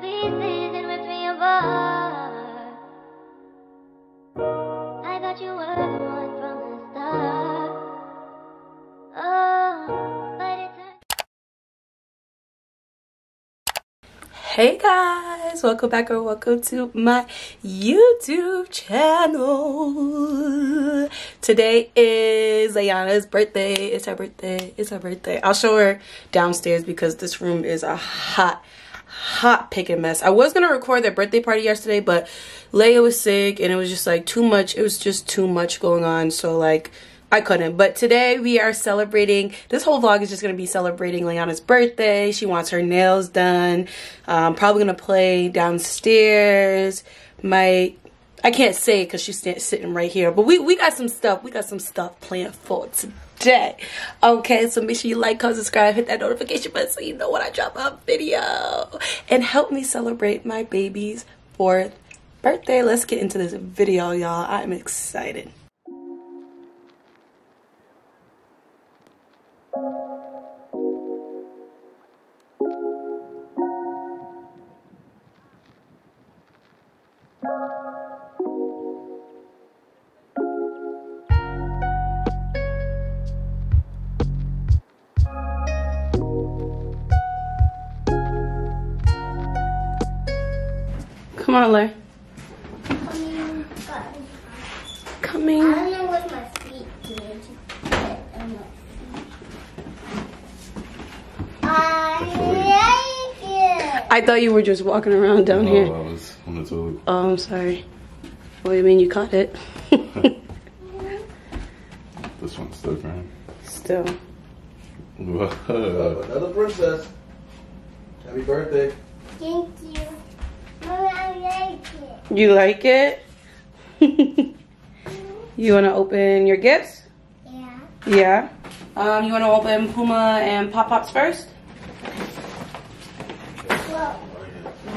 Oh. Hey guys, welcome back or welcome to my YouTube channel. Today is Ayana's birthday. It's her birthday. It's her birthday. I'll show her downstairs because this room is a hot, hot picking mess. I was gonna record their birthday party yesterday, but Leia was sick and it was just like too much. It was just too much going on. So like I couldn't. But today we are celebrating. This whole vlog is just going to be celebrating Leyanna's birthday. She wants her nails done. I'm probably going to play downstairs. My, I can't say because she's sitting right here. But we, we got some stuff. We got some stuff planned for today. Okay, so make sure you like, comment, subscribe, hit that notification button so you know when I drop a video. And help me celebrate my baby's fourth birthday. Let's get into this video, y'all. I'm excited. Come on, Coming. I don't know what my feet did. on my feet. I like it. I thought you were just walking around down Oh, here. I was on the toilet. Oh, I'm sorry. What do you mean you caught it? This one's still different. Still. Whoa. Another princess. Happy birthday. Thank You like it? you want to open your gifts? Yeah. Yeah. Um, you want to open Puma and Pop Pops first? Well,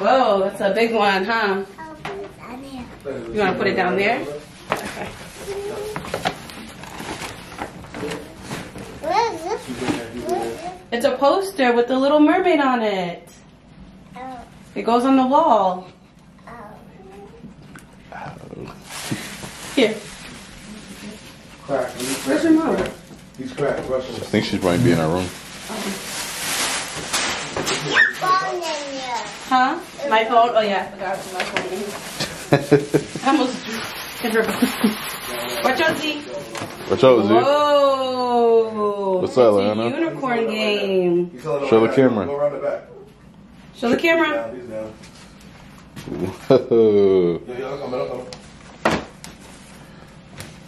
Whoa, that's a big one, huh? I'll put it on here. You want to put it down there? Okay. What is this? What is this? It's a poster with the Little Mermaid on it. Oh, It goes on the wall. Here. Crack. Where's your mom? He's cracked. Russian. I think she's probably be in her room. Phone in here. Huh? My phone? Oh yeah, I forgot my phone. I almost hit her. Watch out, Z. Watch out, Z. Whoa. What's that, Lana? Unicorn game. Show the camera. now. Go around the back. Show the camera. Down, he's down. Whoa. Yeah, yeah, I'm coming, I'm coming.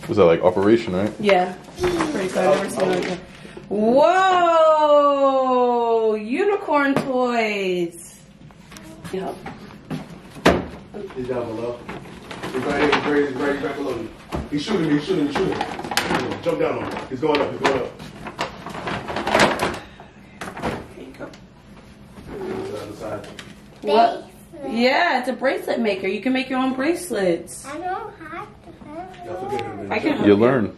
Was that like Operation, right? Yeah. Pretty cool. I've never seen it like that. Whoa! Unicorn toys. Yeah. He's down below. He's right here. He's right, he's right, he's right below you. He's shooting me. He's shooting me. Shooting me. Jump down on him. He's going up. He's going up. There you go. He's on the side. What? Yeah, it's a bracelet maker. You can make your own bracelets. I don't have to Y'all have forget him. I can help You learn.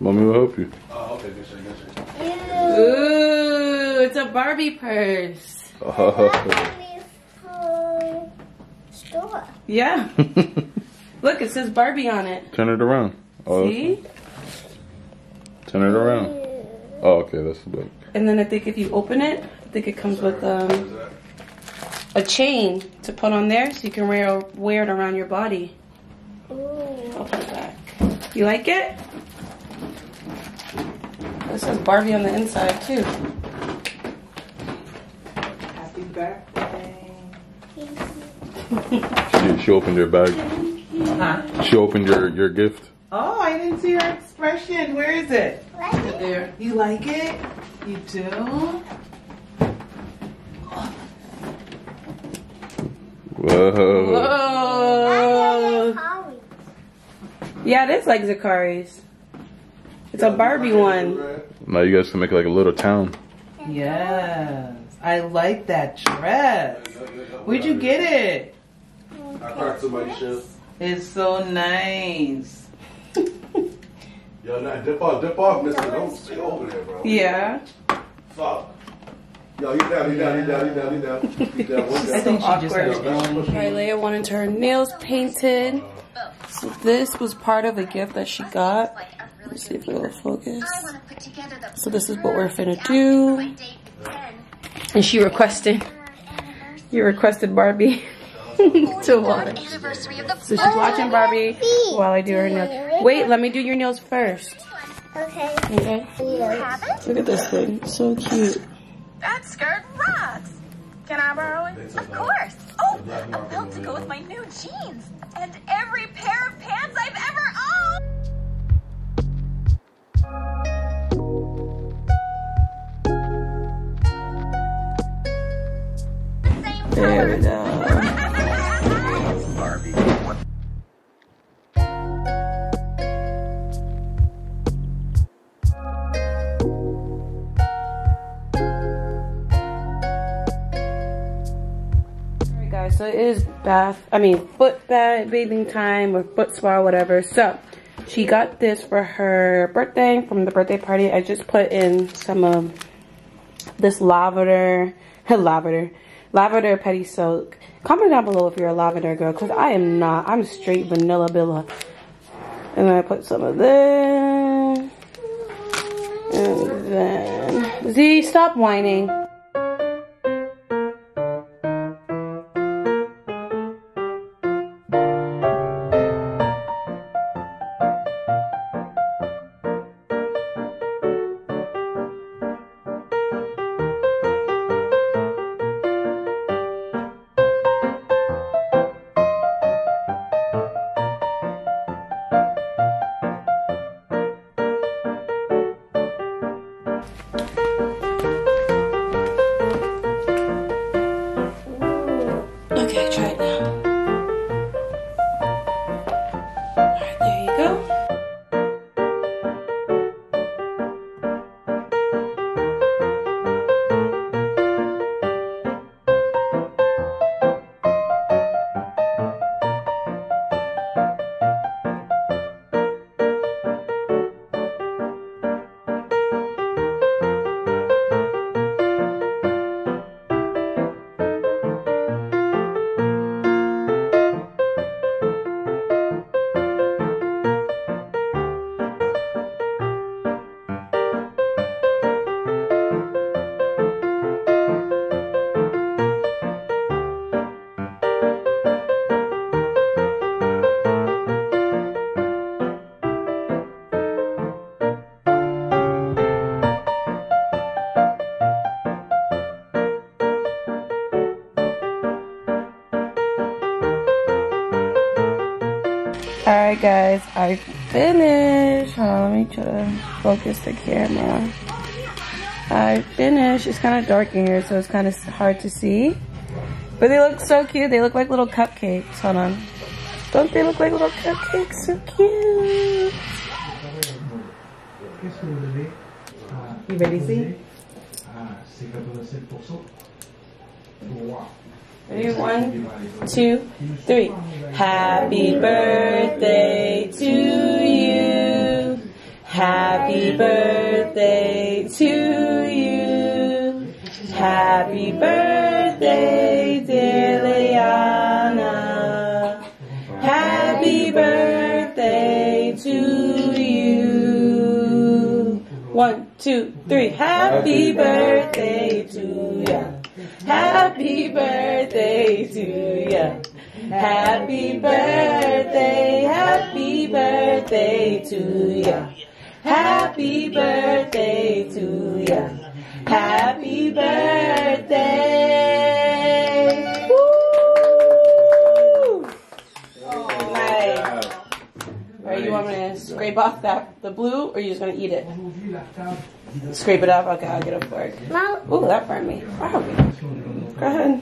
Mommy will help you. Oh, okay. Good shit. Good shit. it. Ooh, it's a Barbie purse. Oh. store. Yeah. Look, it says Barbie on it. Turn it around. Oh, See? Turn it around. Oh, okay, that's the back. And then I think if you open it, I think it comes with um, a chain to put on there so you can wear, wear it around your body. Ooh. I'll put it back. You like it? This says Barbie on the inside too. Happy birthday. She, she opened your bag. Huh? She opened your, your gift. Oh, I didn't see her expression. Where is it? There. You like it? You do? Whoa. Whoa. Yeah, it is like Zakari's. It's a Barbie one. Now you guys can make like a little town. Yes. I like that dress. Where'd you get it? I cracked somebody's shit. It's so nice. Yo, nah, dip off, dip off, mister. Don't stay over there, bro. Yeah. Fuck. Yo, he's down, he's down, he's down, he's down, he's down. He's down, one I down. think she just has Awkward. one. Leia wanted her nails painted. So this was part of a gift that she got. Let's see if it'll focus. So this is what we're finna do. And she requested, you requested Barbie to watch. So she's watching Barbie while I do her nails. Wait, let me do your nails first. Okay. Okay? Look at this thing. So cute. That skirt rocks. Can I borrow it? Of course. Oh, a belt to go with my new jeans. And every pair of pants I've ever owned. Same There we go. It is bath, I mean foot bath, bathing time or foot spa, whatever. So she got this for her birthday from the birthday party. I just put in some of this lavender, lavender, lavender petty soak. Comment down below if you're a lavender girl, because I am not. I'm straight vanilla billa. And then I put some of this. And then, Z, stop whining. I finished. Hold on, let me try to focus the camera. I finished. It's kind of dark in here, so it's kind of hard to see. But they look so cute. They look like little cupcakes. Hold on. Don't they look like little cupcakes? So cute. You ready? Ah, 87%. Wow. Ready? One, two, three. Happy birthday to you. Happy birthday to you. Happy birthday, dear Leyanna. Happy birthday to you. One, two, three. Happy birthday to ya. Happy birthday to ya. Happy birthday, happy birthday to ya. Happy birthday to ya. Happy birthday. Want me to scrape off that the blue or you just gonna eat it? Aujourd'hui, la table Scrape it off? Okay, I'll get a fork. Ooh, that burned me. Wow. Go ahead.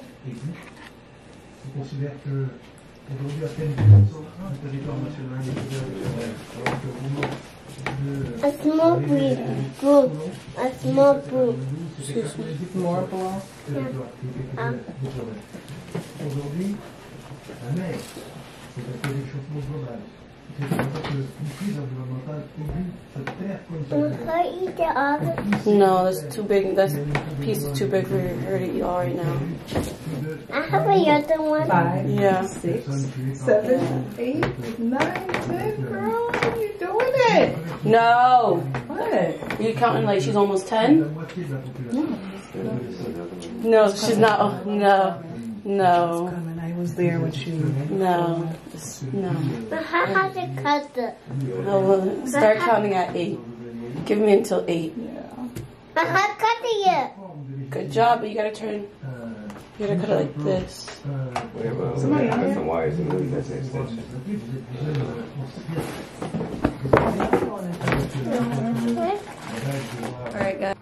Je considère que aujourd'hui, à peine 10% du territoire national est couvert de forêt. Alors que au moment de a small bee. Boo. A small boo. c'était 90% More below. du territoire qui était couvert de forêt. Aujourd'hui, la mer, c'est à cause du réchauffement global. Um. C'est pour ça qu'une crise environnementale aiguë se terre comme ça. Will her eat the other? No, that's too big. That piece is too big for her to eat all right now. I have a other one. Five, Yeah. six, seven, eight, nine, ten. Girl, you're you doing it. No. What? Are You counting like she's almost 10? La moitié de la population. No, she's not. Oh, no. No. Coming. I was there with you. No. No. But how has it cut the? No, well, start counting at 8. Give me until 8. But how cut it yet? Good job, but you gotta turn. You gotta cut it like this. Somebody on some wires and really that's an extension. Alright, guys.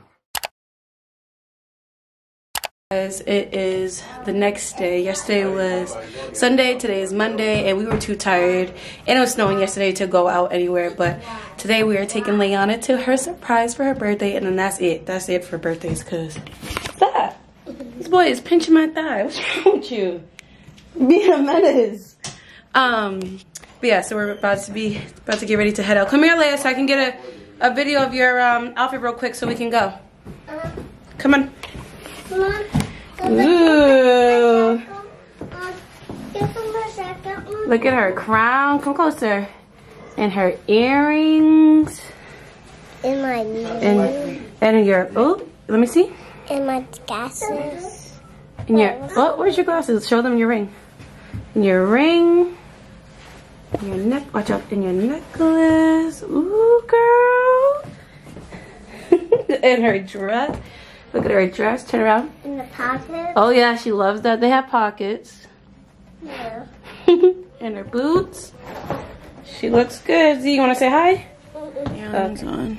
It is the next day. Yesterday was Sunday, today is Monday, and we were too tired. And it was snowing yesterday to go out anywhere, but today we are taking Leyanna to her surprise for her birthday, and then that's it. That's it for birthdays, cause what's that? This boy is pinching my thigh. What's wrong with you? Being a menace. Um, but yeah, so we're about to be about to get ready to head out. Come here, Leia, so I can get a, a video of your um, outfit real quick so we can go. Come on. Come on. Ooh. Give him a second one. Look at her crown. Come closer. And her earrings. In my And and your oh, let me see. in my glasses. And your oh, where's your glasses? Show them your ring. And your ring. And your neck. Watch out. And your necklace. Ooh, girl. and her dress. Look at her dress. Turn around. In the pocket. Oh yeah, she loves that. They have pockets. Yeah. and her boots. She looks good. Z, you want to say hi? Earrings on.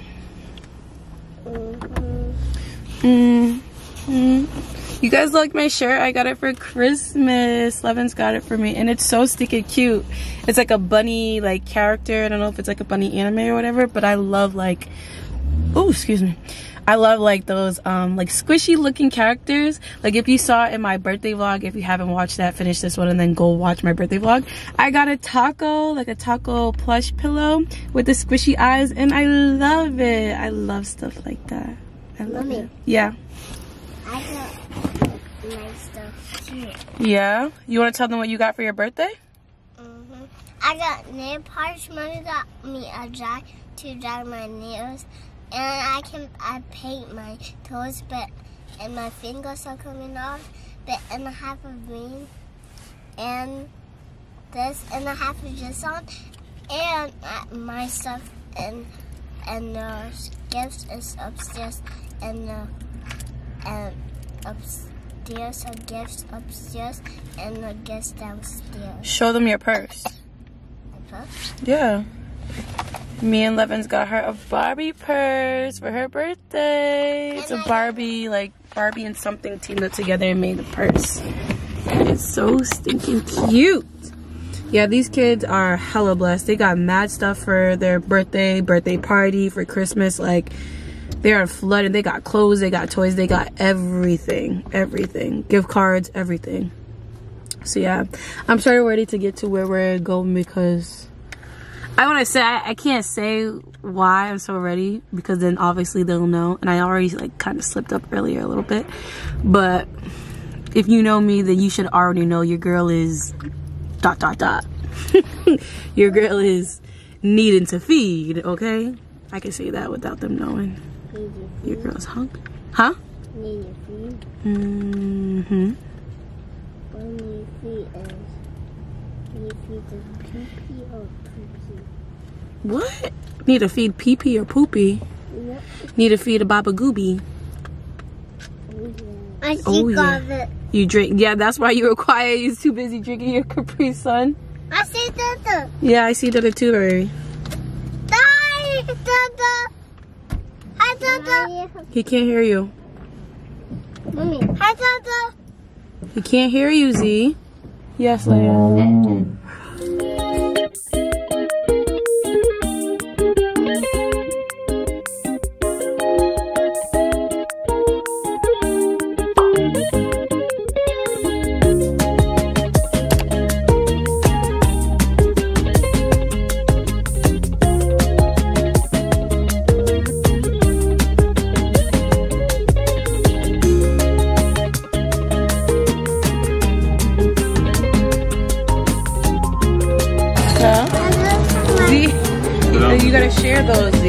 Mm. Mm. You guys like my shirt? I got it for Christmas. Levin's got it for me, and it's so stinking cute. It's like a bunny like character. I don't know if it's like a bunny anime or whatever, but I love like. Oh, excuse me. I love like those um like squishy looking characters. Like if you saw in my birthday vlog, if you haven't watched that, finish this one and then go watch my birthday vlog. I got a taco, like a taco plush pillow with the squishy eyes and I love it. I love stuff like that. I love Mommy. it. Yeah. I got my stuff too. Yeah. You want to tell them what you got for your birthday? hmm I got nail polish. Mommy got me a dry to dry my nails, I can I paint my toes, but and my fingers are coming off. But and I have a ring, and this, and I have this on, and uh, my stuff and and the gifts is upstairs, and the and upstairs are gifts upstairs, and the gifts downstairs. Show them your purse. Yeah. Me and Levin's got her a Barbie purse for her birthday. It's a Barbie, like Barbie and something teamed up together and made a purse. It's so stinking cute. Yeah, these kids are hella blessed. They got mad stuff for their birthday, birthday party, for Christmas. Like, they are flooded. They got clothes, they got toys, they got everything. Everything. Gift cards, everything. So yeah, I'm sure we're ready to get to where we're going because I want to say I, I can't say why I'm so ready because then obviously they'll know, and I already like kind of slipped up earlier a little bit. But if you know me, then you should already know your girl is dot dot dot. your girl is needing to feed. Okay, I can say that without them knowing. Your girl's hungry, huh? Need your feet. Mm-hmm. Feet is feet is pee pee or What? Need to feed pee pee or poopy? Yep. Need to feed a baba gooby. I think Oh, yeah. of it. You drink. Yeah, that's why you were quiet. You're too busy drinking your Capri Sun. I see the Yeah, I see that too, baby. Hi, Dada. Hi, Dada. He can't hear you. Mommy. Hi, Dada. He can't hear you, Z. Yes, Leia. Hear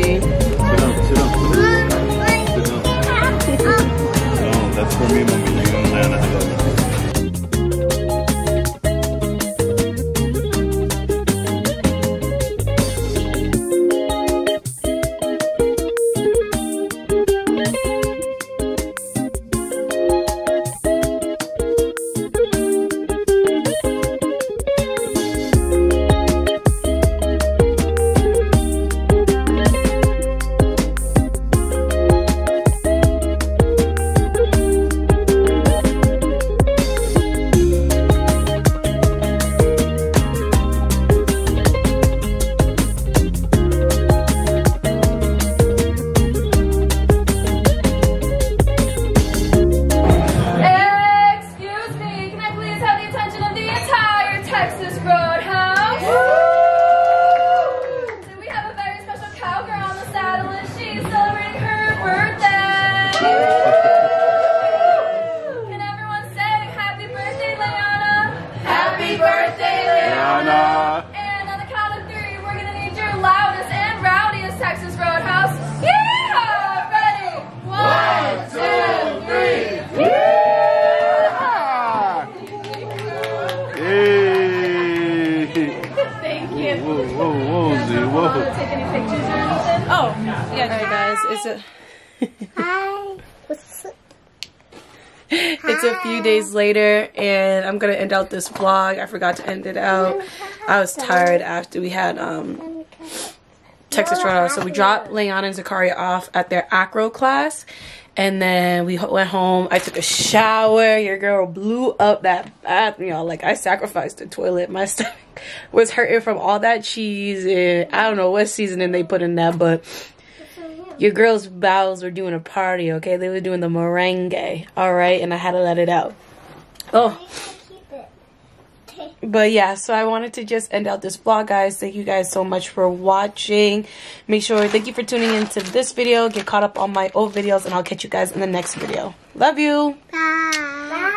Thank you. Whoa, whoa, whoa, Z, whoa. Take any pictures or anything? Oh, yeah. Alright guys, it's a Hi. What's up? it's a few days later and I'm gonna end out this vlog. I forgot to end it out. I was tired after we had um Texas Roadhouse. So we dropped Leon and Zakaria off at their acro class. And then we went home. I took a shower. Your girl blew up that bathroom, y'all. Like I sacrificed the toilet. My stomach was hurting from all that cheese and I don't know what seasoning they put in that, but your girls' bowels were doing a party, okay? They were doing the merengue, all right? And I had to let it out. Oh. But yeah, so I wanted to just end out this vlog, guys. Thank you guys so much for watching. Make sure, thank you for tuning into this video. Get caught up on my old videos, and I'll catch you guys in the next video. Love you. Bye.